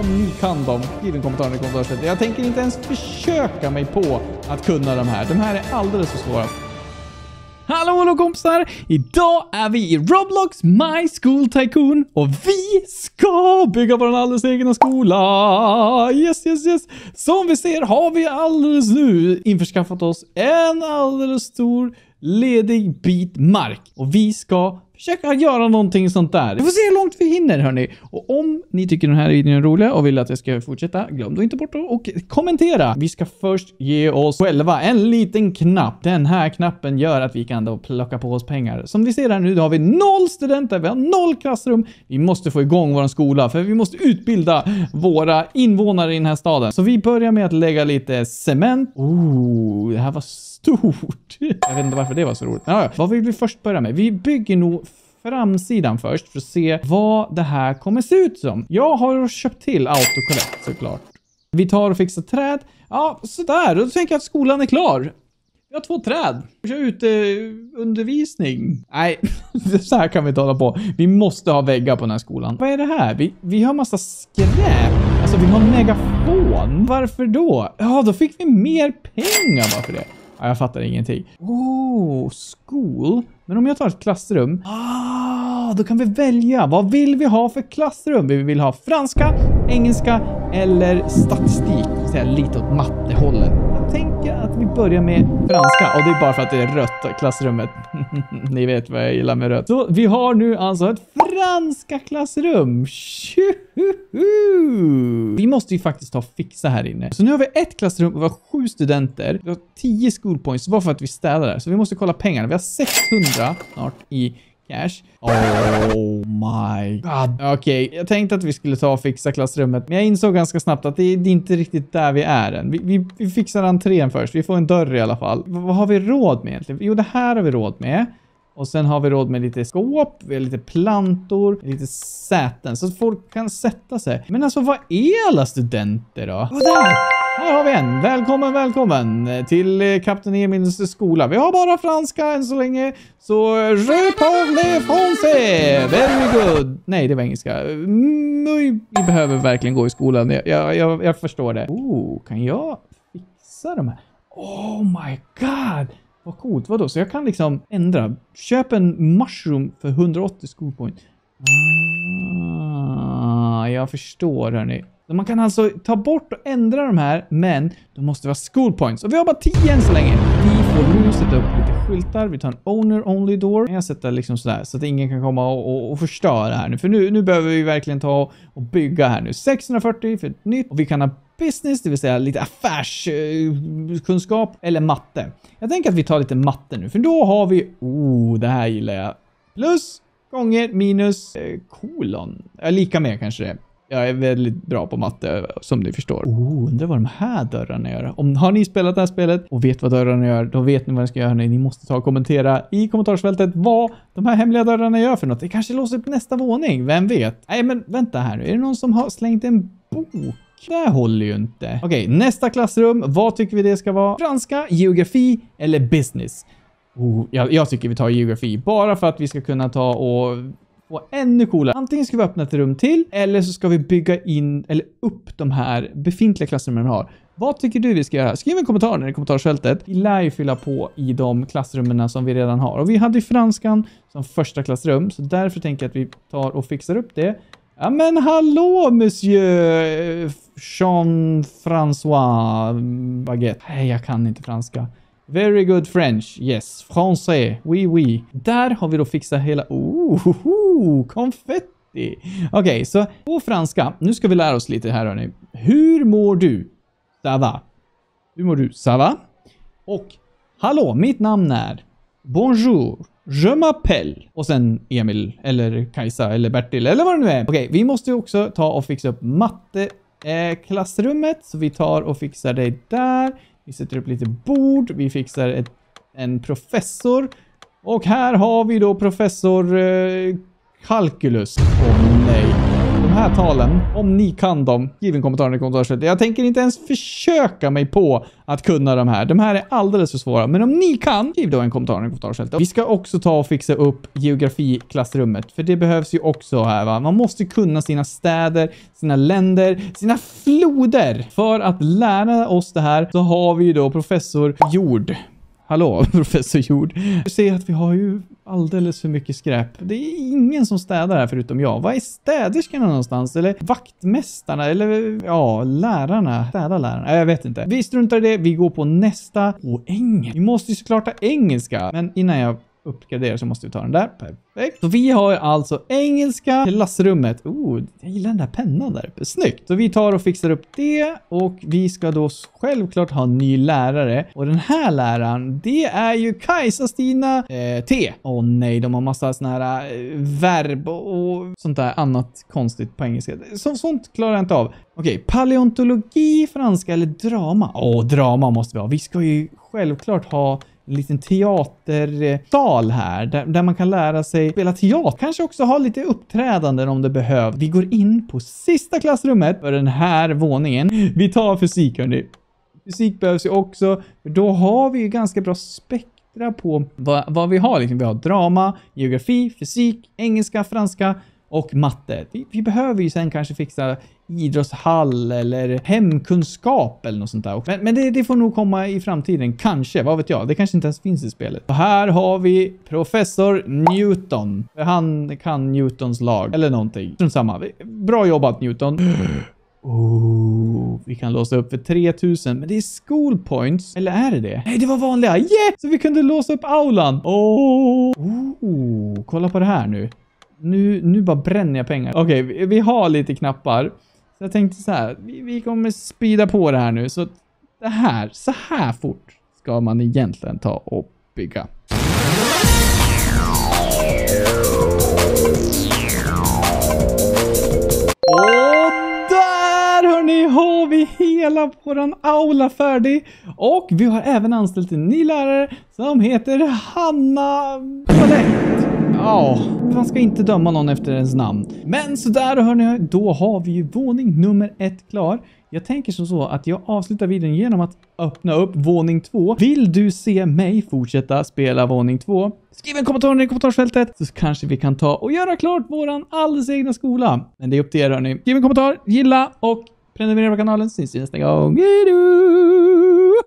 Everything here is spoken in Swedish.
om ni kan dem. Skriv en kommentar i kommentarsfältet. Jag tänker inte ens försöka mig på att kunna de här. De här är alldeles för svåra. Hallå hallå kompisar! Idag är vi i Roblox My School Tycoon och vi ska bygga vår alldeles egna skola! Yes, yes, yes! Som vi ser har vi alldeles nu införskaffat oss en alldeles stor ledig bit mark och vi ska försöka göra någonting sånt där. Vi får se hur långt vi hinner hörni. Och om ni tycker den här videon är rolig och vill att jag ska fortsätta, glöm då inte bort att kommentera. Vi ska först ge oss själva en liten knapp. Den här knappen gör att vi kan då plocka på oss pengar. Som vi ser här nu, då har vi noll studenter, vi har noll klassrum. Vi måste få igång vår skola, för vi måste utbilda våra invånare i den här staden. Så vi börjar med att lägga lite cement. Oh, det här var stort. Jag vet inte varför det var så roligt. Ja, vad vill vi först börja med? Vi bygger nog framsidan först för att se vad det här kommer se ut som. Jag har köpt till Autocollect såklart. Vi tar och fixar träd. Ja, sådär. Då tänker jag att skolan är klar. Vi har två träd. Vi kör uteundervisning. Eh, Nej, så här kan vi inte hålla på. Vi måste ha väggar på den här skolan. Vad är det här? Vi, vi har massa skräp. Alltså, vi har megafon. Varför då? Ja, då fick vi mer pengar bara för det. Ja, jag fattar ingenting. Oh, school. Men om jag tar ett klassrum. Ah, då kan vi välja. Vad vill vi ha för klassrum? Vi vill ha franska, engelska eller statistik. det vill säga lite åt mattehållet. Vi börjar med franska. Och det är bara för att det är rött klassrummet. Ni vet vad jag gillar med rött. Så vi har nu alltså ett franska klassrum. Tjuhu! Vi måste ju faktiskt ta och fixa här inne. Så nu har vi ett klassrum och vi har sju studenter. Vi har tio school points bara för att vi städar där. Så vi måste kolla pengarna. Vi har 600 snart i cash. Oh my god. Okej, okay, jag tänkte att vi skulle ta och fixa klassrummet, men jag insåg ganska snabbt att det är, inte riktigt där vi är än. Vi, vi, vi fixar entrén först. Vi får en dörr i alla fall. V vad har vi råd med egentligen? Jo, det här har vi råd med. Och sen har vi råd med lite skåp, vi har lite plantor, lite säten så att folk kan sätta sig. Men alltså vad är alla studenter då? Och där! Här har vi en. Välkommen, välkommen till eh, Kapten Emils skola. Vi har bara franska än så länge. Så je parle français. Very good. Nej, det var engelska. Mm, vi behöver verkligen gå i skolan. Jag, jag, jag förstår det. Oh, kan jag fixa de här? Oh my god! Vad coolt, vadå? Så jag kan liksom ändra. Köp en mushroom för 180 schoolpoint. Ah, jag förstår hörni. Så man kan alltså ta bort och ändra de här, men de måste vara school points. Och vi har bara 10 än så länge. Vi får nu sätta upp lite skyltar. Vi tar en owner only door. Jag sätter liksom sådär så att ingen kan komma och, och, och förstöra här nu. För nu, nu behöver vi verkligen ta och bygga här nu. 640 för ett nytt. Och vi kan ha business, det vill säga lite affärskunskap eller matte. Jag tänker att vi tar lite matte nu, för då har vi... Oh, det här gillar jag. Plus, gånger, minus, eh, kolon. Ja, lika med kanske det. Jag är väldigt bra på matte, som ni förstår. Oh, undrar vad de här dörrarna gör. Om har ni spelat det här spelet och vet vad dörrarna gör, då vet ni vad ni ska göra. Ni måste ta och kommentera i kommentarsfältet vad de här hemliga dörrarna gör för något. Det kanske låser upp nästa våning, vem vet? Nej, men vänta här nu. Är det någon som har slängt en bok? Det håller ju inte. Okej, okay, nästa klassrum. Vad tycker vi det ska vara? Franska, geografi eller business? Oh, jag, jag tycker vi tar geografi. Bara för att vi ska kunna ta och få ännu coolare. Antingen ska vi öppna ett rum till eller så ska vi bygga in eller upp de här befintliga klassrummen vi har. Vad tycker du vi ska göra? Skriv en kommentar i kommentarsfältet. Vi lär ju fylla på i de klassrummen som vi redan har. Och vi hade ju franskan som första klassrum, så därför tänker jag att vi tar och fixar upp det. Ja men hallå monsieur eh, Jean-François Baguette. Nej, jag kan inte franska. Very good French. Yes. Français. Oui, oui. Där har vi då fixat hela... Oh, konfetti. Okej, okay, så på franska. Nu ska vi lära oss lite här hörni. Hur mår du? Ça va? Hur mår du? Ça va? Och hallå, mitt namn är... Bonjour. Je m'appelle. Och sen Emil, eller Kajsa, eller Bertil, eller vad det nu är. Okej, vi måste också ta och fixa upp matteklassrummet, eh. Så vi tar och fixar det där. Vi sätter upp lite bord. Vi fixar ett, en professor. Och här har vi då professor eh, Calculus. Åh oh, nej här talen, om ni kan dem, skriv en kommentar i kommentarsfältet. Jag tänker inte ens försöka mig på att kunna de här. De här är alldeles för svåra. Men om ni kan, skriv då en kommentar i kommentarsfältet. Vi ska också ta och fixa upp geografiklassrummet, för det behövs ju också här va. Man måste kunna sina städer, sina länder, sina floder. För att lära oss det här så har vi ju då professor Jord. Hallå, professor Jord. Du ser att vi har ju alldeles för mycket skräp. Det är ingen som städar här förutom jag. Var är städerskorna någonstans? Eller vaktmästarna? Eller ja, lärarna? Städa lärarna? Jag vet inte. Vi struntar i det. Vi går på nästa. Och engelska. Vi måste ju såklart ha engelska. Men innan jag uppgradera så måste vi ta den där. Perfekt. Så vi har alltså engelska klassrummet. Oh, jag gillar den där pennan där uppe. Snyggt. Så vi tar och fixar upp det och vi ska då självklart ha en ny lärare. Och den här läraren, det är ju Kajsa-Stina eh, T. Åh oh, nej, de har massa såna här eh, verb och sånt där annat konstigt på engelska. Så, sånt klarar jag inte av. Okej, okay, paleontologi, franska eller drama? Åh, oh, drama måste vi ha. Vi ska ju självklart ha liten teatersal här där, där man kan lära sig spela teater. Kanske också ha lite uppträdanden om det behövs. Vi går in på sista klassrummet för den här våningen. Vi tar fysik hörni. Fysik behövs ju också, för då har vi ju ganska bra spektra på vad, vad vi har. Liksom, vi har drama, geografi, fysik, engelska, franska och matte. Vi, vi, behöver ju sen kanske fixa idrottshall eller hemkunskap eller något sånt där. Men, men det, det, får nog komma i framtiden. Kanske, vad vet jag? Det kanske inte ens finns i spelet. Och här har vi professor Newton. Han kan Newtons lag eller någonting. Strunt samma. Bra jobbat Newton. Oh, vi kan låsa upp för 3000, men det är school points. Eller är det det? Nej, det var vanliga. Yeah! Så vi kunde låsa upp aulan. Oh, oh kolla på det här nu. Nu, nu bara bränner jag pengar. Okej, okay, vi, vi, har lite knappar. Så jag tänkte så här, vi, vi kommer spida på det här nu. Så det här, så här fort ska man egentligen ta och bygga. Och där hörni har vi hela våran aula färdig. Och vi har även anställt en ny lärare som heter Hanna Palett. Ja, man ska inte döma någon efter ens namn. Men sådär hörni, då har vi ju våning nummer ett klar. Jag tänker som så att jag avslutar videon genom att öppna upp våning två. Vill du se mig fortsätta spela våning två? Skriv en kommentar i kommentarsfältet så kanske vi kan ta och göra klart våran alldeles egna skola. Men det är upp till er hörni. Skriv en kommentar, gilla och prenumerera på kanalen. Syns vi nästa gång. Hejdå!